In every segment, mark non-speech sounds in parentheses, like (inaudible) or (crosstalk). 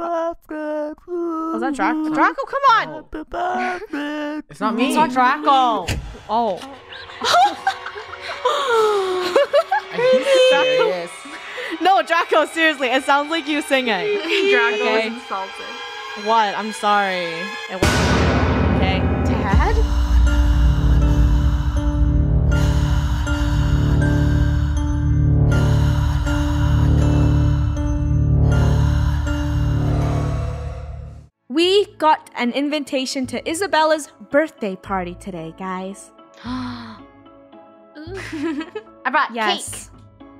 Was that Draco? Draco, come on! It's not me. It's not Draco. Oh. (laughs) Are? No, Draco, seriously, it sounds like you singing. Draco Okay. is insulted. What? I'm sorry. It was got an invitation to Isabella's birthday party today, guys. (gasps) (gasps) I brought Yes.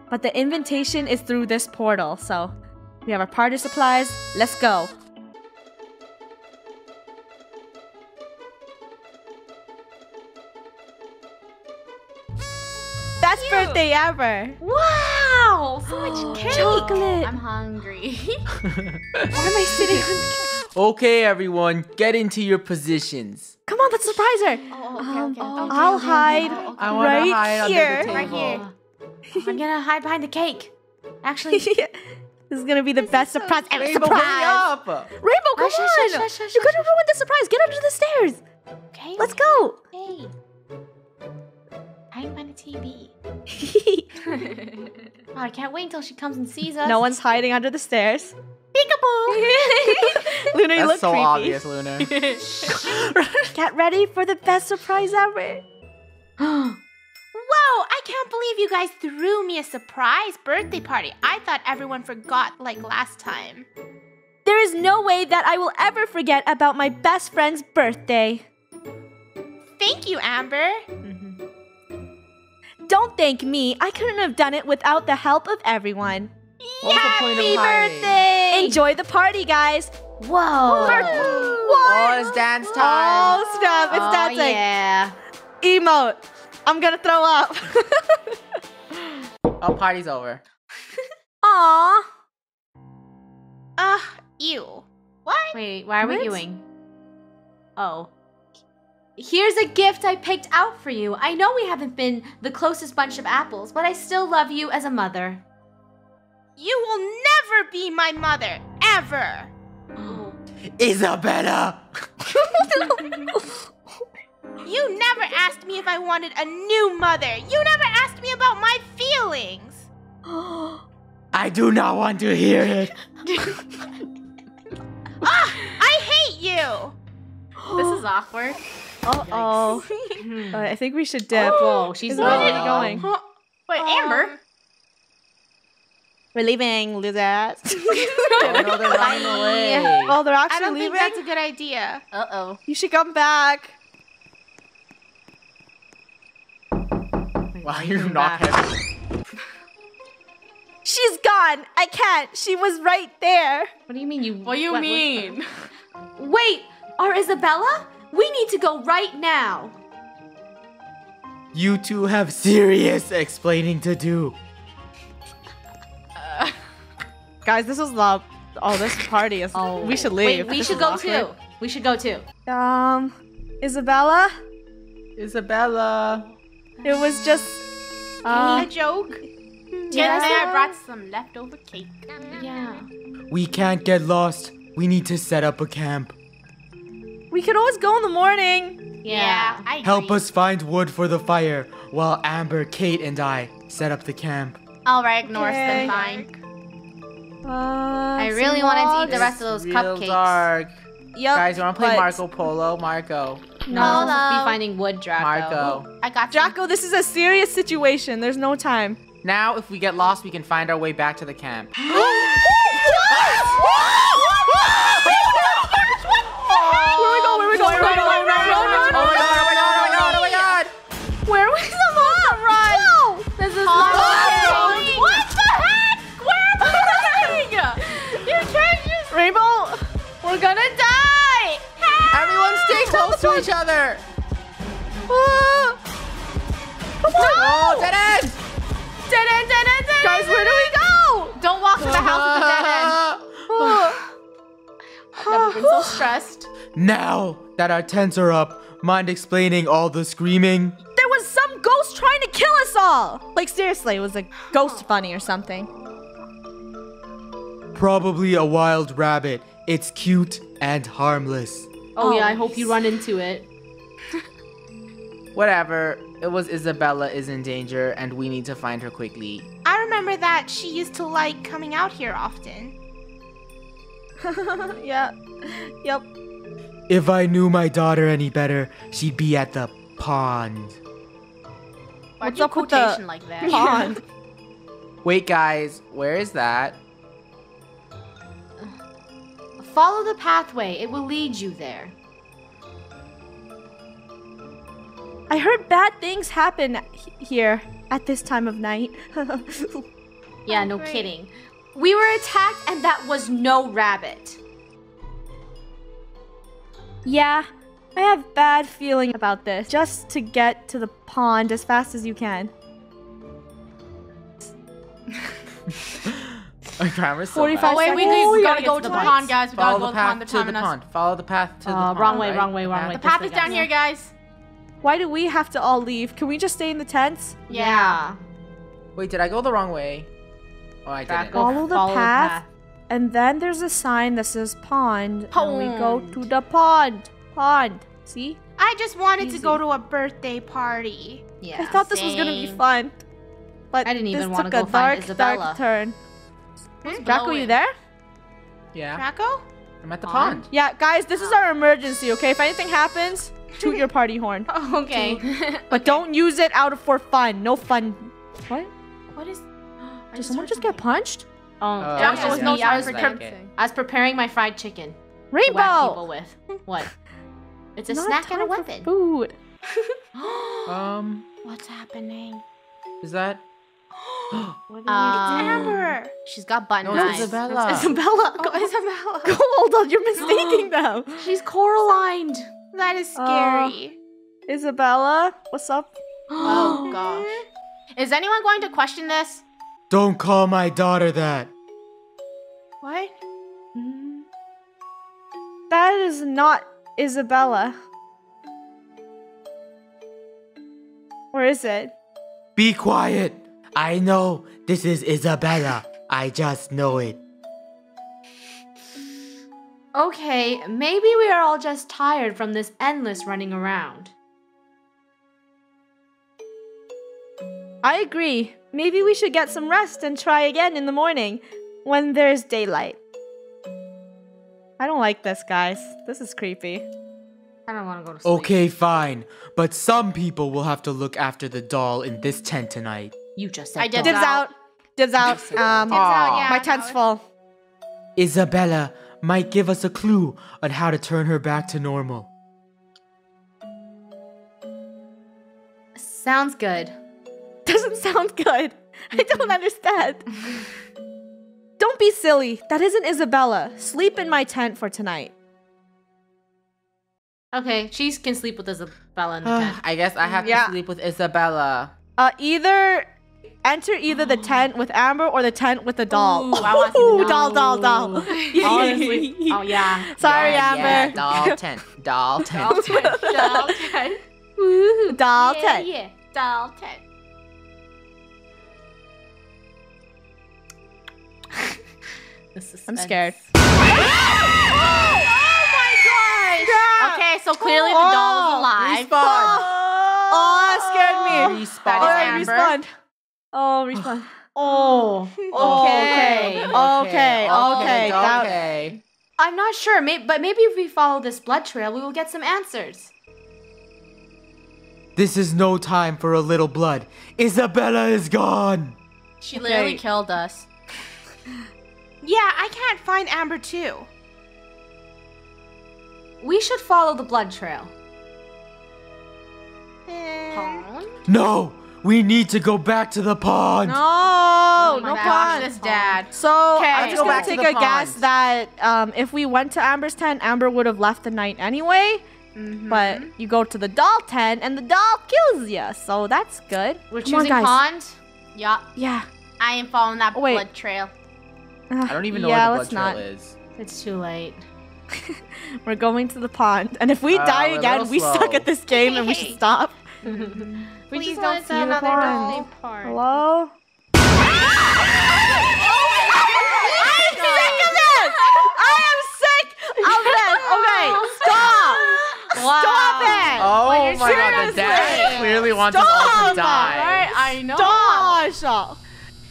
But the invitation is through this portal, so we have our party supplies. Let's go. Best birthday ever. Wow! So much (gasps) cake. Chocolate. I'm hungry. (laughs) (laughs) Why am I sitting on the Okay, everyone, get into your positions. Come on, let's surprise her. oh, okay, Um, okay, okay, I'll hide okay, okay. I want Right hide here. Right table. here. (laughs) I'm gonna hide behind the cake. Actually, (laughs) this is gonna be the best surprise ever. Rainbow, surprise. hurry up! Rainbow, come Hush, hush, on! hush, hush, You're hush, gonna ruin the surprise. Get under the stairs. okay. Let's okay, go. Hey. I'm behind the TV. (laughs) oh, I can't wait until she comes and sees us. no one's hiding under the stairs. Peekaboo. (laughs) Luna, you That's look so creepy. obvious, Luna. (laughs) Get ready for the best surprise ever. (gasps) Whoa, I can't believe you guys threw me a surprise birthday party. I thought everyone forgot like last time. There is no way that I will ever forget about my best friend's birthday. Thank you, Amber. Mm-hmm. Don't thank me. I couldn't have done it without the help of everyone. What was the point of Happy hiding? birthday! Enjoy the party, guys. Whoa. Oh, it's dance time. Oh, snap. It's oh, dancing. yeah. Emote. I'm gonna throw up. Oh, party's over. (laughs) Aww. Ugh, ew. What? Wait, why are we What? doing? Oh. Here's a gift I picked out for you. I know we haven't been the closest bunch of apples, but I still love you as a mother. You will never be my mother, ever. Isabella! (laughs) You never asked me if I wanted a new mother. You never asked me about my feelings. I do not want to hear it. (laughs) Ah, I hate you. This is awkward. Uh oh. (laughs) I think we should dip. Whoa, she's Isabella, where are you not. going? Huh? Wait, Um, Amber? We're leaving, losers. Oh, no, they're running away. oh, they're I actually don't leaving. think that's a good idea. Uh oh. You should come back. Wow, you're not heavy. (laughs) She's gone. I can't. She was right there. What do you mean you? What do you went mean? Wait, our Isabella? We need to go right now. You two have serious explaining to do. Guys, this is the. Oh, this party is. Oh, we should leave. Wait, we This should go awkward. too. We should go too. Um, Isabella, Isabella. it was just. Uh, a joke. (laughs) Yeah. Yesterday I brought some leftover cake. Yeah. We can't get lost. We need to set up a camp. we could always go in the morning. Yeah, I Help us find wood for the fire while Amber, Kate, and I set up the camp. All right, Norse, Okay. then fine. Uh, I really wanted to eat the rest of those Real cupcakes. dark. Yep. Guys, you want to play but- Marco Polo? Marco. No, I'm supposed be finding wood, Draco. Marco. I got you. Draco, this is a serious situation. There's no time. Now, if we get lost, we can find our way back to the camp. (gasps) Where we go? Where we go? Where we go? Close to each other! Ah. Oh, dead end! Dead end, dead end, dead guys, where do we go? Don't walk to the house with the dead end. (laughs) Never been so (sighs) stressed. Now that our tents are up, mind explaining all the screaming? There was some ghost trying to kill us all. Like seriously, it was a ghost bunny or something. probably a wild rabbit. It's cute and harmless. Oh, yeah, I Oh, hope you run into it. (laughs) Whatever. It was Isabella is in danger, and we need to find her quickly. I remember that she used to like coming out here often. (laughs) yeah. Yep. If I knew my daughter any better, she'd be at the pond. Why'd What's you up with the quotation like that? Pond. (laughs) Wait, guys, where is that? Follow the pathway. It will lead you there. I heard bad things happen he- here at this time of night. (laughs) Yeah, no great. kidding. We were attacked, and that was no rabbit. yeah, I have bad feeling about this. Just to get to the pond as fast as you can. (laughs) My grammar's so 45 bad. Oh wait, we, seconds. we, We gotta gotta go to to the the pond, guys. We Follow gotta go the to the pond. path The to the pond. Follow the path to the Uh, pond. wrong way, right? wrong way, wrong way. The path is down here, guys. Why do we have to all leave? Can we just stay in the tents? Yeah. Wait, did I go the wrong way? Oh, I didn't. up. Follow the Follow the path. path. And then there's a sign that says pond. And we go to the pond. Pond. See? I just wanted Easy. to go to a birthday party. Yeah. I thought this was gonna be fun. But I didn't even this wanna took go a find dark, Isabella. dark turn. Hmm? Draco, you there? Yeah, Draco? I'm at the Pond? pond. Yeah, guys, this is our emergency, okay? If anything happens, toot your party horn. (laughs) (laughs) Okay. But don't use it out of for fun. No fun. What? what is? (gasps) Did someone just get punched? Oh, Uh, that was yeah, just yeah. me. I was, Time for pre- dancing. I was preparing my fried chicken. to people Rainbow! with. What? It's a Not snack and a weapon. Food. (gasps) Um, What's happening? is that? Um, It's Amber. She's got button No, it's eyes. Isabella. It's Isabella. Oh, Isabella. Hold on, you're mistaking (gasps) them. She's Coraline. That is Uh, scary. Isabella, what's up? (gasps) oh gosh. Is anyone going to question this? Don't call my daughter that. What? That is not Isabella. Or is it? Be quiet. I know this is Isabella. I just know it. Okay, maybe we are all just tired from this endless running around. I agree. Maybe we should get some rest and try again in the morning when there's daylight. I don't like this, guys. This is creepy. I don't want to go to sleep. Okay, fine. But some people will have to look after the doll in this tent tonight. You just said I did don't. Dibs out. Dibs out. Um, Dibs out, yeah, my tent's was- full. Isabella might give us a clue on how to turn her back to normal. Sounds good. Doesn't sound good. I don't understand. don't be silly. That isn't Isabella. Sleep in my tent for tonight. Okay, she can sleep with Isabella in the (sighs) tent. I guess I have Yeah. to sleep with Isabella. Uh, either enter either the tent with Amber or the tent with the doll. Ooh, I wanna see the Ooh, doll. doll, doll, doll. (laughs) Honestly. (laughs) oh yeah. Sorry, yeah, Amber. Yeah, doll tent. Doll (laughs) tent. Doll tent. Woohoo, doll yeah, tent. Yeah, doll tent. I'm suspense. Oh scared. Okay, so clearly the doll is oh, alive. Respawn. Oh, that scared me. Respawn. That is oh, Amber. respawn. Oh, (laughs) respawn. Oh, oh, oh. Okay. Okay, okay, that- okay. I'm not sure, may- but maybe if we follow this blood trail, we will get some answers. This is no time for a little blood. Isabella is gone. She literally killed us. (laughs) Yeah, I can't find Amber too. We should follow the blood trail. Eh. And... No, we need to go back to the pond. No, Oh no gosh, pond. this dad. So Okay. I'm just gonna back to take the a guess that um, if we went to Amber's tent, Amber would have left the night anyway. Mm-hmm. But you go to the doll tent and the doll kills you, so that's good. We're Come on, choosing guys. pond. Yup, Yeah. I am following that wait. blood trail. I don't even know yeah, where the let's blood not. trail is. It's too late. (laughs) We're going to the pond, and if we Uh, die again, little we suck at this game, and we should stop we Please just don't see another Disney park. Hello? Wow. Stop it! Oh my god, clearly wants Stop. to die. Right? I know. Stop.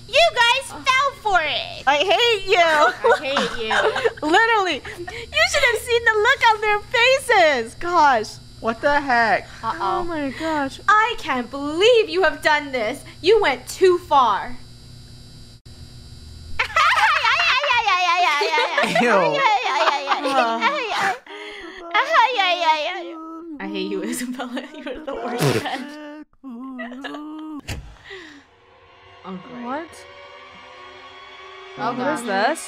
You guys uh, fell for it. I hate you. I hate you. (laughs) Literally, you should have seen the look on their faces. Gosh. What the heck? Uh Oh oh. my gosh. I can't believe you have done this. You went too far. Ew. (laughs) I hate you, Isabella. (laughs) You're the worst friend. (laughs) Oh, great. What? Oh, What is gosh. this?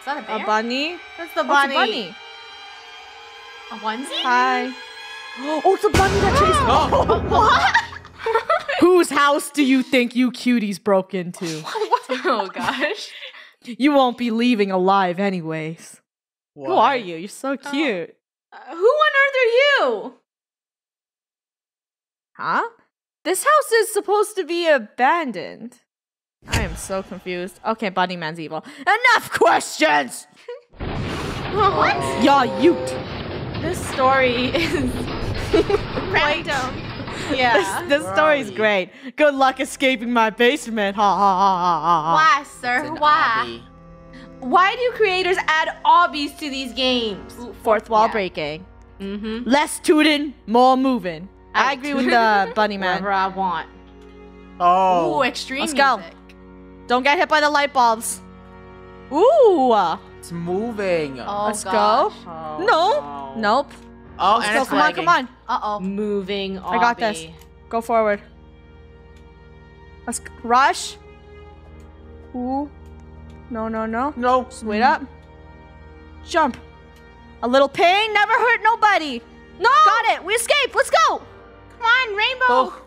Is that a bear? A bunny? That's the What's bunny. a bunny? A onesie? Hi. Oh, it's a bunny that chased Oh, (laughs) what? (laughs) Whose house do you think you cuties broke into? (laughs) oh gosh. You won't be leaving alive anyways. Who are you? You're so cute. Uh, who on earth are you? Huh? This house is supposed to be abandoned. I am so confused. Okay, Bunny Man's evil. Enough questions! what? Ya Ute. This story (laughs) is Random. (laughs) yeah. This, this Where story is great. Good luck escaping my basement. Ha ha ha ha ha. Why, sir? Why? obby. Why do creators add obbies to these games? Fourth wall Yeah. breaking. Mm-hmm. Less tooting, more moving. I agree with the bunny man. Whatever I want. Oh. Ooh, extreme Let's go. Don't get hit by the light bulbs. Ooh. It's moving. Oh, Let's go. gosh. No. Nope. Oh, Let's and go. it's Come on, come on. Uh-oh. Moving obby. I got this. Go forward. Let's rush. Ooh. No, no, no. No. Just wait up. Jump. A little pain never hurt nobody. No. Got it. We escaped. Let's go. Come on, Rainbow. Oh.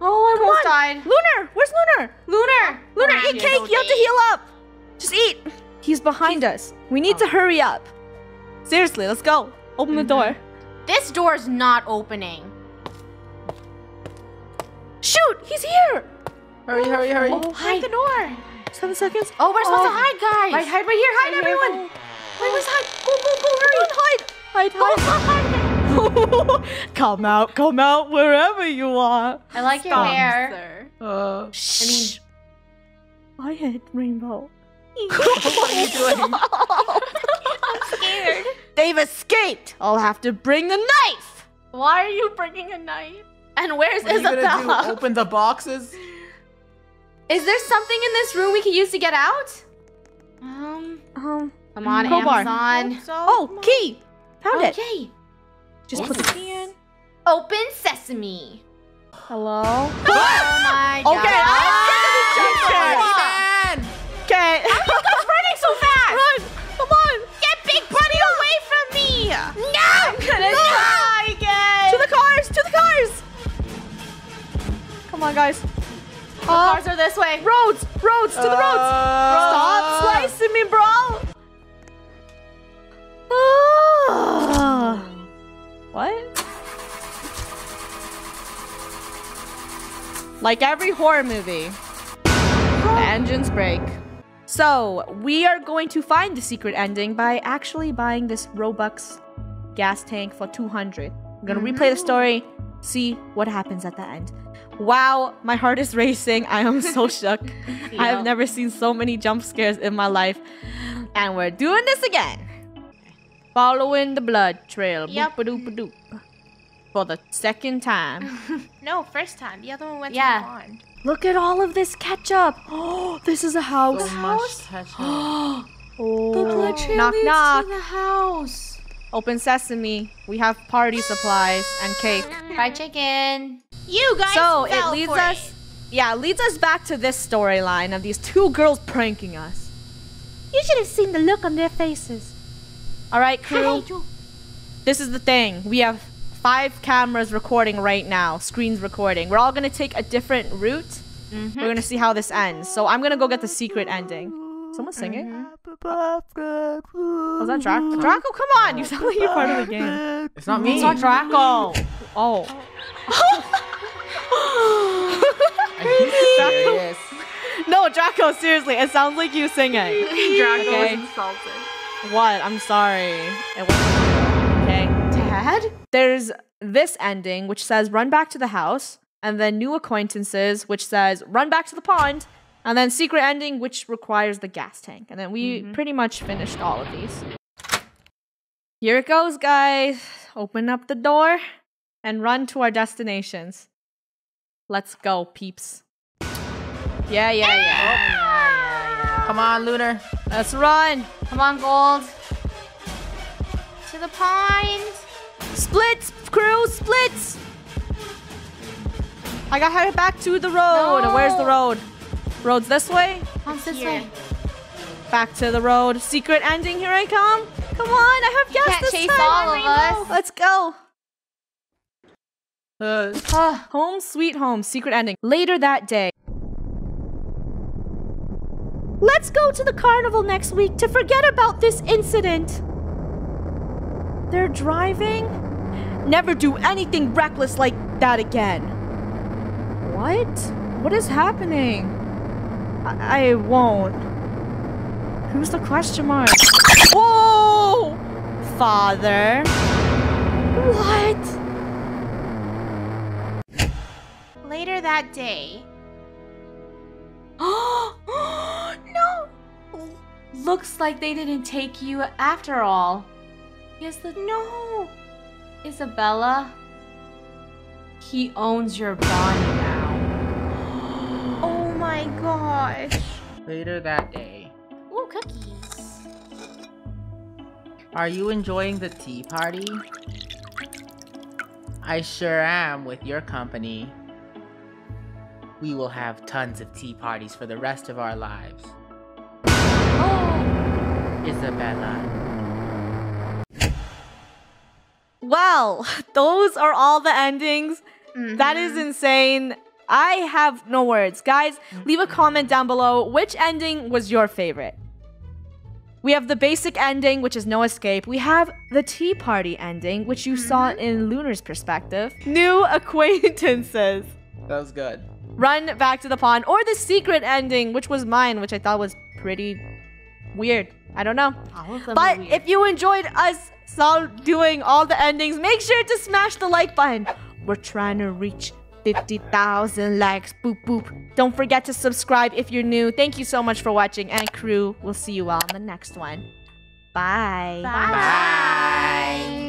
Oh, I Come almost on. died. Lunar. Where's Lunar? Lunar. Lunar, Come eat cake. You have to heal up. Just eat. He's behind us. We need to hurry up. Seriously, let's go. Open the door. This door's not opening. Shoot! He's here. Hurry, hurry, hurry. Oh, Hide the door. Seven seconds. Oh, we're supposed Oh. to hide, guys. Right, hide right here. Hide, Right here. everyone. Wait, let's hide. Go, go, go, hurry. Hide, hide, hide. (laughs) come out, come out wherever you are. I like your Stop. hair. Uh, I mean, Quiet, Rainbow. What are you doing? (laughs) I'm scared. They've escaped. I'll have to bring the knife. Why are you bringing a knife? And where's What are you gonna Isabella? do? Open the boxes? Is there something in this room we can use to get out? Um, Um. Come on, Crowbar. Amazon. so Oh, key. Found it. Okay. Just put the key in. Open sesame. Hello. (laughs) Oh my god. Okay. The cars are this way. Roads. Roads. To the roads. Stop slicing me, bro. Ah. what? Like every horror movie, the engines break. So, we are going to find the secret ending by actually buying this Robux gas tank for 200. I'm gonna replay the story, see what happens at the end. Wow, my heart is racing. I am so (laughs) shook. I have never seen so many jump scares in my life. And we're doing this again. Following the blood trail. Yep. Boop-a-doop-a-doop. For the second time. (laughs) No, first time. The other one went Yeah. to the pond. Look at all of this ketchup. Oh, (gasps) this is a house. So much ketchup. Oh, (gasps) (gasps) The blood oh. trail knock leads knock. to the house. Open sesame. We have party supplies and cake. Fried chicken. You guys So it leads for us, yeah, leads us back to this storyline of these two girls pranking us. You should have seen the look on their faces. All right, Krew. This is the thing. We have five cameras recording right now, screens recording. We're all gonna take a different route. Mm-hmm. We're gonna see how this ends. So I'm gonna go get the secret ending. Someone singing? Mm-hmm. Was that Draco? Mm-hmm. Draco, come on! You mm-hmm. sound like you're part of the game. It's not me. It's not Draco. Oh. (laughs) Are? No, Draco, seriously, it sounds like you singing. Draco Okay. insulted. What? I'm sorry. It wasn't. Okay. bad? There's this ending, which says run back to the house, and then new acquaintances, which says run back to the pond, and then secret ending, which requires the gas tank. And then we mm-hmm. pretty much finished all of these. Here it goes, guys. Open up the door and run to our destinations. Let's go, peeps. Yeah, yeah, yeah. Oh, Come on, Lunar. Let's run. Come on, Gold. To the pond. Splits, Krew, splits. I got headed back to the road. No. Where's the road? Road's this way. Come this Here. way. Back to the road. Secret ending. Here I come. Come on, I have gas can't this chase time. all of us. Let's go. Uh, Ah, Home sweet home. Secret ending. Later that day. Let's go to the carnival next week to forget about this incident. They're driving? Never do anything reckless like that again. What? What is happening? I, won't. Who's the question mark? Whoa! Father. What? Later that day. (gasps) no! Looks like they didn't take you after all. Yes, the no, Isabella. He owns your body. Oh my gosh. later that day. Ooh, cookies. Are you enjoying the tea party? I sure am with your company. We will have tons of tea parties for the rest of our lives. Oh, Isabella. Well, (laughs) those are all the endings. That is mm-hmm. insane. I have no words. Guys, leave a comment down below which ending was your favorite. We have the basic ending, which is no escape. We have the tea party ending, which you saw mm-hmm. in Lunar's perspective. New (laughs) acquaintances. That was good. Run back to the pond. Or the secret ending, which was mine, which I thought was pretty weird. I don't know. all of them But if you enjoyed us doing all the endings, make sure to smash the like button. We're trying to reach 50,000 likes. Boop boop. Don't forget to subscribe if you're new. Thank you so much for watching. And Krew, we'll see you all in the next one. Bye. Bye.